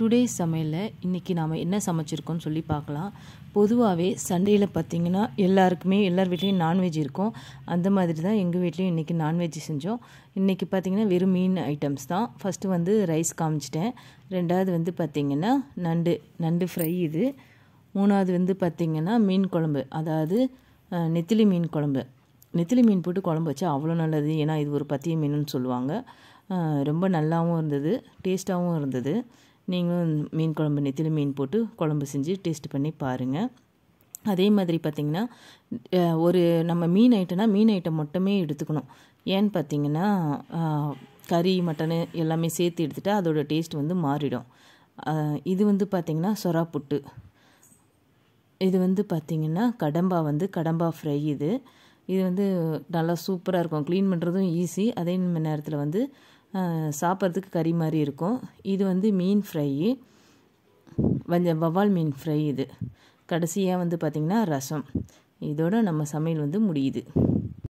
Today சமையலில் இன்றைக்கி நாம் என்ன சமைச்சிருக்கோம்னு சொல்லி பார்க்கலாம். பொதுவாகவே சண்டேயில் பார்த்திங்கன்னா எல்லாருக்குமே எல்லார் வீட்லேயும் நான்வெஜ் இருக்கும். அந்த மாதிரி தான் எங்கள் வீட்லேயும் இன்றைக்கி நான்வெஜ் செஞ்சோம். இன்றைக்கி பார்த்திங்கன்னா வெறும் மீன் ஐட்டம்ஸ் தான். ஃபஸ்ட்டு வந்து ரைஸ் காமிச்சிட்டேன். ரெண்டாவது வந்து பார்த்திங்கன்னா நண்டு நண்டு ஃப்ரை இது. மூணாவது வந்து பார்த்திங்கன்னா மீன் குழம்பு அதாவது நெத்திலி மீன் குழம்பு. நெத்திலி மீன் போட்டு குழம்பு வச்சா அவ்வளோ நல்லது. ஏன்னா இது ஒரு பத்திய மீனுன்னு சொல்லுவாங்க. ரொம்ப நல்லாவும் இருந்தது டேஸ்ட்டாகவும் இருந்தது. நீங்களும் மீன் குழம்பு நெத்திலி மீன் போட்டு குழம்பு செஞ்சு டேஸ்ட் பண்ணி பாருங்கள் அதே மாதிரி பார்த்திங்கன்னா ஒரு நம்ம மீன் ஐட்டம்னா மீன் ஐட்டம் மட்டுமே எடுத்துக்கணும். ஏன்னு பார்த்தீங்கன்னா கறி மட்டனு எல்லாமே சேர்த்து எடுத்துகிட்டா அதோட டேஸ்ட் வந்து மாறிடும். இது வந்து பார்த்திங்கன்னா சொரா புட்டு. இது வந்து பார்த்திங்கன்னா கடம்பா வந்து கடம்பா ஃப்ரை இது. இது வந்து நல்லா சூப்பராக இருக்கும். க்ளீன் பண்ணுறதும் ஈஸி அதே நேரத்தில் வந்து சாப்பிட்றதுக்கு கறி மாதிரி இருக்கும். இது வந்து மீன் ஃப்ரை. வஞ்ச வவ்வால் மீன் ஃப்ரை இது. கடைசியாக வந்து பார்த்திங்கன்னா ரசம். இதோட நம்ம சமையல் வந்து முடியுது.